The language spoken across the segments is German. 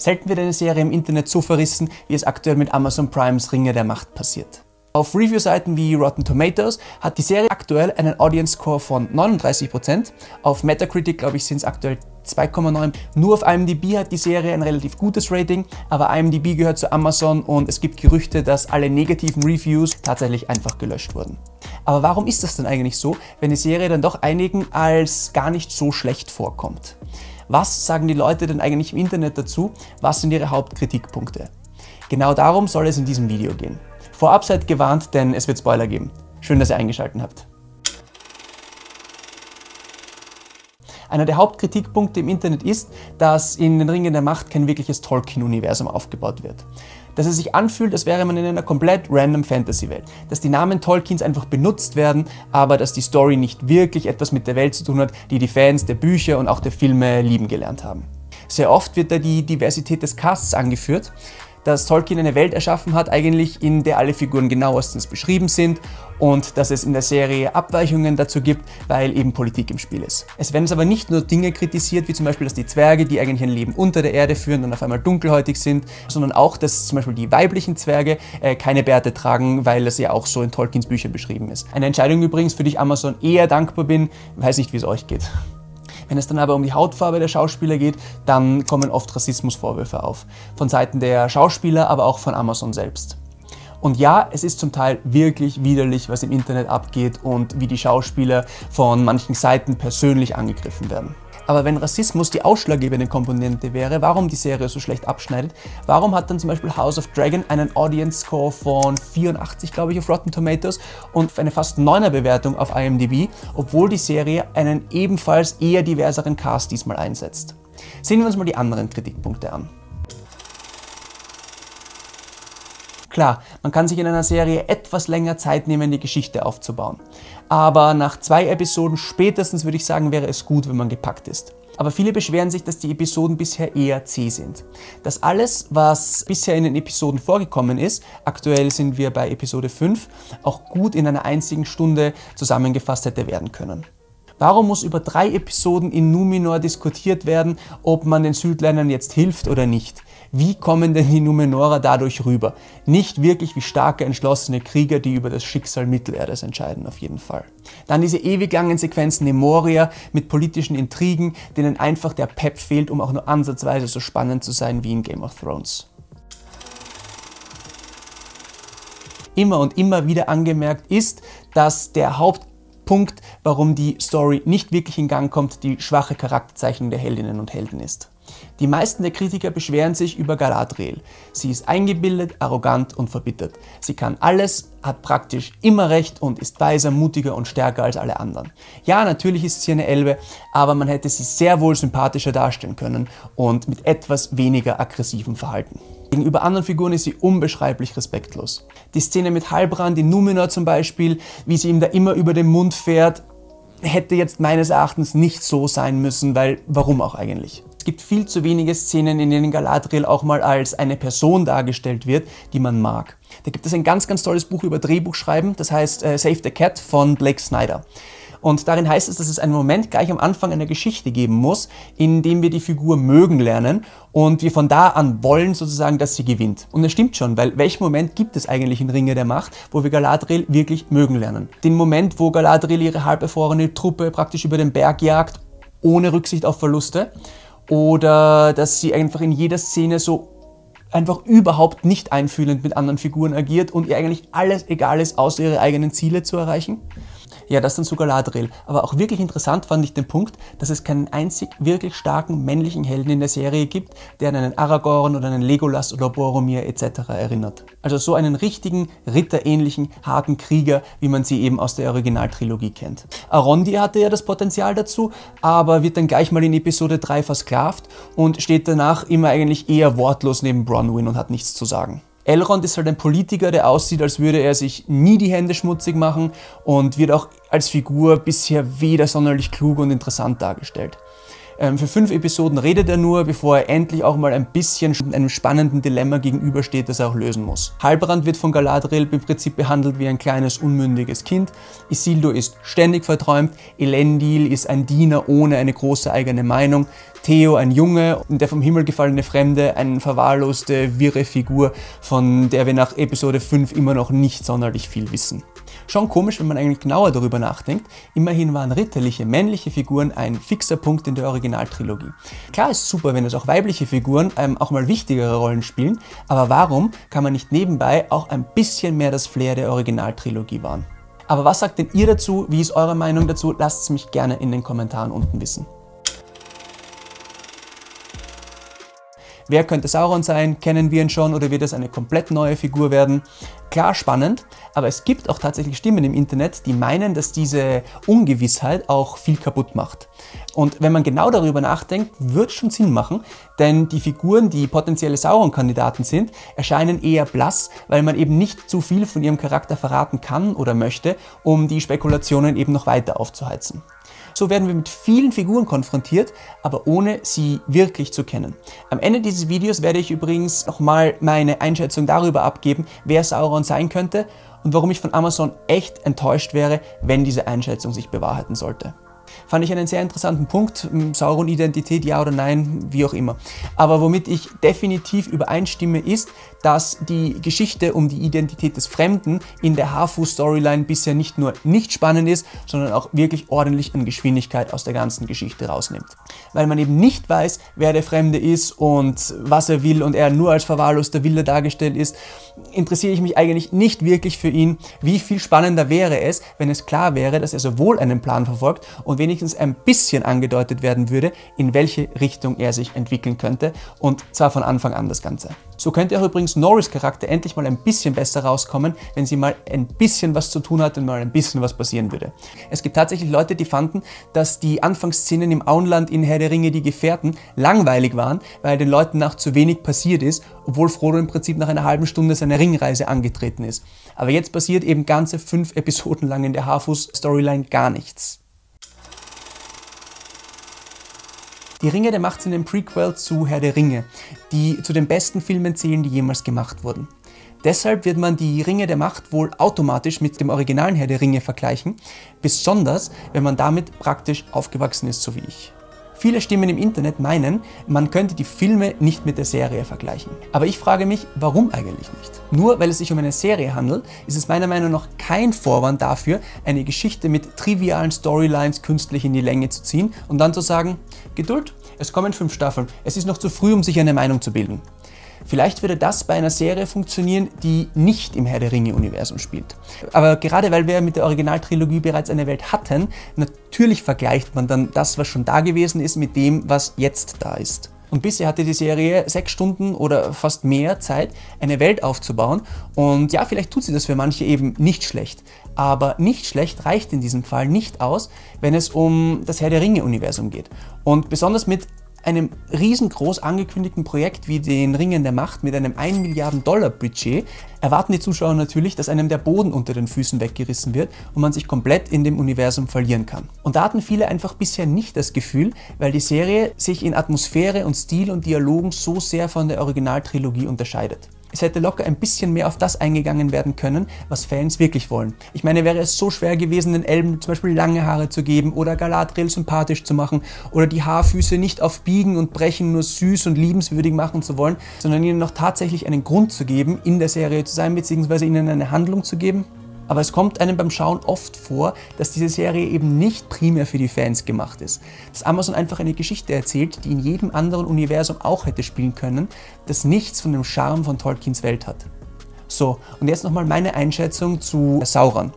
Selten wird eine Serie im Internet so verrissen, wie es aktuell mit Amazon Primes Ringe der Macht passiert. Auf Review-Seiten wie Rotten Tomatoes hat die Serie aktuell einen Audience Score von 39%. Auf Metacritic, glaube ich, sind es aktuell 2,9. Nur auf IMDb hat die Serie ein relativ gutes Rating, aber IMDb gehört zu Amazon und es gibt Gerüchte, dass alle negativen Reviews tatsächlich einfach gelöscht wurden. Aber warum ist das denn eigentlich so, wenn die Serie dann doch einigen als gar nicht so schlecht vorkommt? Was sagen die Leute denn eigentlich im Internet dazu? Was sind ihre Hauptkritikpunkte? Genau darum soll es in diesem Video gehen. Vorab seid gewarnt, denn es wird Spoiler geben. Schön, dass ihr eingeschaltet habt. Einer der Hauptkritikpunkte im Internet ist, dass in den Ringen der Macht kein wirkliches Tolkien-Universum aufgebaut wird. Dass es sich anfühlt, als wäre man in einer komplett random Fantasy-Welt. Dass die Namen Tolkiens einfach benutzt werden, aber dass die Story nicht wirklich etwas mit der Welt zu tun hat, die die Fans der Bücher und auch der Filme lieben gelernt haben. Sehr oft wird da die Diversität des Casts angeführt dass Tolkien eine Welt erschaffen hat, eigentlich in der alle Figuren genauestens beschrieben sind und dass es in der Serie Abweichungen dazu gibt, weil eben Politik im Spiel ist. Es werden es aber nicht nur Dinge kritisiert, wie zum Beispiel, dass die Zwerge, die eigentlich ein Leben unter der Erde führen, dann auf einmal dunkelhäutig sind, sondern auch, dass zum Beispiel die weiblichen Zwerge äh, keine Bärte tragen, weil das ja auch so in Tolkiens Büchern beschrieben ist. Eine Entscheidung übrigens, für die ich Amazon eher dankbar bin, weiß nicht, wie es euch geht. Wenn es dann aber um die Hautfarbe der Schauspieler geht, dann kommen oft Rassismusvorwürfe auf. Von Seiten der Schauspieler, aber auch von Amazon selbst. Und ja, es ist zum Teil wirklich widerlich, was im Internet abgeht und wie die Schauspieler von manchen Seiten persönlich angegriffen werden. Aber wenn Rassismus die ausschlaggebende Komponente wäre, warum die Serie so schlecht abschneidet, warum hat dann zum Beispiel House of Dragon einen Audience Score von 84, glaube ich, auf Rotten Tomatoes und eine fast 9er Bewertung auf IMDb, obwohl die Serie einen ebenfalls eher diverseren Cast diesmal einsetzt? Sehen wir uns mal die anderen Kritikpunkte an. Klar, man kann sich in einer Serie etwas länger Zeit nehmen, die Geschichte aufzubauen. Aber nach zwei Episoden spätestens würde ich sagen, wäre es gut, wenn man gepackt ist. Aber viele beschweren sich, dass die Episoden bisher eher zäh sind. Dass alles, was bisher in den Episoden vorgekommen ist, aktuell sind wir bei Episode 5, auch gut in einer einzigen Stunde zusammengefasst hätte werden können. Warum muss über drei Episoden in Numenor diskutiert werden, ob man den Südländern jetzt hilft oder nicht? Wie kommen denn die Numenorer dadurch rüber? Nicht wirklich wie starke, entschlossene Krieger, die über das Schicksal Mittelerdes entscheiden, auf jeden Fall. Dann diese ewig langen Sequenzen in Moria mit politischen Intrigen, denen einfach der Pep fehlt, um auch nur ansatzweise so spannend zu sein wie in Game of Thrones. Immer und immer wieder angemerkt ist, dass der Haupt Punkt, warum die Story nicht wirklich in Gang kommt, die schwache Charakterzeichnung der Heldinnen und Helden ist. Die meisten der Kritiker beschweren sich über Galadriel. Sie ist eingebildet, arrogant und verbittert. Sie kann alles, hat praktisch immer recht und ist weiser, mutiger und stärker als alle anderen. Ja, natürlich ist sie eine Elbe, aber man hätte sie sehr wohl sympathischer darstellen können und mit etwas weniger aggressivem Verhalten. Gegenüber anderen Figuren ist sie unbeschreiblich respektlos. Die Szene mit Halbrand in Numenor zum Beispiel, wie sie ihm da immer über den Mund fährt, hätte jetzt meines Erachtens nicht so sein müssen, weil warum auch eigentlich? Es gibt viel zu wenige Szenen, in denen Galadriel auch mal als eine Person dargestellt wird, die man mag. Da gibt es ein ganz, ganz tolles Buch über Drehbuchschreiben, das heißt äh, Save the Cat von Blake Snyder. Und darin heißt es, dass es einen Moment gleich am Anfang einer Geschichte geben muss, in dem wir die Figur mögen lernen und wir von da an wollen sozusagen, dass sie gewinnt. Und das stimmt schon, weil welchen Moment gibt es eigentlich in Ringe der Macht, wo wir Galadriel wirklich mögen lernen? Den Moment, wo Galadriel ihre halberfrorene Truppe praktisch über den Berg jagt, ohne Rücksicht auf Verluste? Oder dass sie einfach in jeder Szene so einfach überhaupt nicht einfühlend mit anderen Figuren agiert und ihr eigentlich alles egal ist, außer ihre eigenen Ziele zu erreichen? Ja, das dann zu Galadriel. Aber auch wirklich interessant fand ich den Punkt, dass es keinen einzig wirklich starken männlichen Helden in der Serie gibt, der an einen Aragorn oder einen Legolas oder Boromir etc. erinnert. Also so einen richtigen, ritterähnlichen, harten Krieger, wie man sie eben aus der Originaltrilogie kennt. Arondi hatte ja das Potenzial dazu, aber wird dann gleich mal in Episode 3 versklavt und steht danach immer eigentlich eher wortlos neben Bronwyn und hat nichts zu sagen. Elrond ist halt ein Politiker, der aussieht, als würde er sich nie die Hände schmutzig machen und wird auch als Figur bisher weder sonderlich klug und interessant dargestellt. Ähm, für fünf Episoden redet er nur, bevor er endlich auch mal ein bisschen einem spannenden Dilemma gegenübersteht, das er auch lösen muss. Halbrand wird von Galadriel im Prinzip behandelt wie ein kleines, unmündiges Kind. Isildur ist ständig verträumt. Elendil ist ein Diener ohne eine große eigene Meinung. Theo, ein Junge, der vom Himmel gefallene Fremde, eine verwahrloste, wirre Figur, von der wir nach Episode 5 immer noch nicht sonderlich viel wissen. Schon komisch, wenn man eigentlich genauer darüber nachdenkt. Immerhin waren ritterliche männliche Figuren ein fixer Punkt in der Originaltrilogie. Klar ist super, wenn es auch weibliche Figuren ähm, auch mal wichtigere Rollen spielen, aber warum kann man nicht nebenbei auch ein bisschen mehr das Flair der Originaltrilogie wahren? Aber was sagt denn ihr dazu? Wie ist eure Meinung dazu? Lasst es mich gerne in den Kommentaren unten wissen. Wer könnte Sauron sein? Kennen wir ihn schon oder wird es eine komplett neue Figur werden? Klar spannend, aber es gibt auch tatsächlich Stimmen im Internet, die meinen, dass diese Ungewissheit auch viel kaputt macht. Und wenn man genau darüber nachdenkt, wird es schon Sinn machen, denn die Figuren, die potenzielle Sauron-Kandidaten sind, erscheinen eher blass, weil man eben nicht zu viel von ihrem Charakter verraten kann oder möchte, um die Spekulationen eben noch weiter aufzuheizen. So werden wir mit vielen Figuren konfrontiert, aber ohne sie wirklich zu kennen. Am Ende dieses Videos werde ich übrigens nochmal meine Einschätzung darüber abgeben, wer Sauron sein könnte und warum ich von Amazon echt enttäuscht wäre, wenn diese Einschätzung sich bewahrheiten sollte. Fand ich einen sehr interessanten Punkt. Sauron-Identität, ja oder nein, wie auch immer. Aber womit ich definitiv übereinstimme, ist, dass die Geschichte um die Identität des Fremden in der Hafu-Storyline bisher nicht nur nicht spannend ist, sondern auch wirklich ordentlich an Geschwindigkeit aus der ganzen Geschichte rausnimmt. Weil man eben nicht weiß, wer der Fremde ist und was er will und er nur als verwahrloster Wille dargestellt ist, interessiere ich mich eigentlich nicht wirklich für ihn. Wie viel spannender wäre es, wenn es klar wäre, dass er sowohl einen Plan verfolgt und wenigstens ein bisschen angedeutet werden würde, in welche Richtung er sich entwickeln könnte und zwar von Anfang an das Ganze. So könnte auch übrigens Norris Charakter endlich mal ein bisschen besser rauskommen, wenn sie mal ein bisschen was zu tun hat und mal ein bisschen was passieren würde. Es gibt tatsächlich Leute, die fanden, dass die Anfangsszenen im Auenland in Herr der Ringe, die Gefährten, langweilig waren, weil den Leuten nach zu wenig passiert ist, obwohl Frodo im Prinzip nach einer halben Stunde seine Ringreise angetreten ist. Aber jetzt passiert eben ganze fünf Episoden lang in der Hafus-Storyline gar nichts. Die Ringe der Macht sind ein Prequel zu Herr der Ringe, die zu den besten Filmen zählen, die jemals gemacht wurden. Deshalb wird man die Ringe der Macht wohl automatisch mit dem originalen Herr der Ringe vergleichen, besonders wenn man damit praktisch aufgewachsen ist, so wie ich. Viele Stimmen im Internet meinen, man könnte die Filme nicht mit der Serie vergleichen. Aber ich frage mich, warum eigentlich nicht? Nur weil es sich um eine Serie handelt, ist es meiner Meinung nach kein Vorwand dafür, eine Geschichte mit trivialen Storylines künstlich in die Länge zu ziehen und dann zu sagen, Geduld, es kommen fünf Staffeln, es ist noch zu früh, um sich eine Meinung zu bilden. Vielleicht würde das bei einer Serie funktionieren, die nicht im Herr der Ringe-Universum spielt. Aber gerade weil wir mit der Originaltrilogie bereits eine Welt hatten, natürlich vergleicht man dann das, was schon da gewesen ist, mit dem, was jetzt da ist. Und bisher hatte die Serie sechs Stunden oder fast mehr Zeit, eine Welt aufzubauen. Und ja, vielleicht tut sie das für manche eben nicht schlecht. Aber nicht schlecht reicht in diesem Fall nicht aus, wenn es um das Herr der Ringe-Universum geht. Und besonders mit einem riesengroß angekündigten Projekt wie den Ringen der Macht mit einem 1 Milliarden Dollar Budget erwarten die Zuschauer natürlich, dass einem der Boden unter den Füßen weggerissen wird und man sich komplett in dem Universum verlieren kann. Und da hatten viele einfach bisher nicht das Gefühl, weil die Serie sich in Atmosphäre und Stil und Dialogen so sehr von der Originaltrilogie unterscheidet. Es hätte locker ein bisschen mehr auf das eingegangen werden können, was Fans wirklich wollen. Ich meine, wäre es so schwer gewesen, den Elben zum Beispiel lange Haare zu geben oder Galadriel sympathisch zu machen oder die Haarfüße nicht auf Biegen und Brechen nur süß und liebenswürdig machen zu wollen, sondern ihnen noch tatsächlich einen Grund zu geben, in der Serie zu sein, beziehungsweise ihnen eine Handlung zu geben? Aber es kommt einem beim Schauen oft vor, dass diese Serie eben nicht primär für die Fans gemacht ist. Dass Amazon einfach eine Geschichte erzählt, die in jedem anderen Universum auch hätte spielen können, das nichts von dem Charme von Tolkiens Welt hat. So, und jetzt nochmal meine Einschätzung zu Sauron.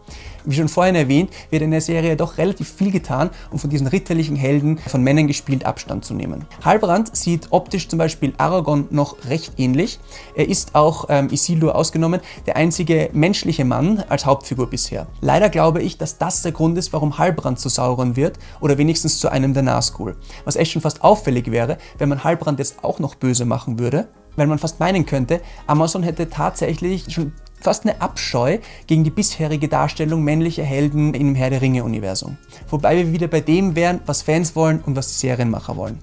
Wie schon vorhin erwähnt, wird in der Serie doch relativ viel getan, um von diesen ritterlichen Helden von Männern gespielt Abstand zu nehmen. Halbrand sieht optisch zum Beispiel Aragorn noch recht ähnlich. Er ist auch, ähm, Isildur ausgenommen, der einzige menschliche Mann als Hauptfigur bisher. Leider glaube ich, dass das der Grund ist, warum Halbrand zu Sauron wird oder wenigstens zu einem der Nazgul. Was echt schon fast auffällig wäre, wenn man Halbrand jetzt auch noch böse machen würde weil man fast meinen könnte, Amazon hätte tatsächlich schon fast eine Abscheu gegen die bisherige Darstellung männlicher Helden im Herr der Ringe-Universum. Wobei wir wieder bei dem wären, was Fans wollen und was die Serienmacher wollen.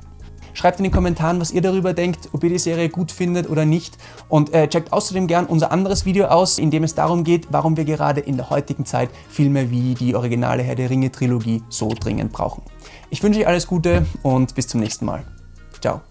Schreibt in den Kommentaren, was ihr darüber denkt, ob ihr die Serie gut findet oder nicht. Und äh, checkt außerdem gern unser anderes Video aus, in dem es darum geht, warum wir gerade in der heutigen Zeit Filme wie die originale Herr der Ringe Trilogie so dringend brauchen. Ich wünsche euch alles Gute und bis zum nächsten Mal. Ciao.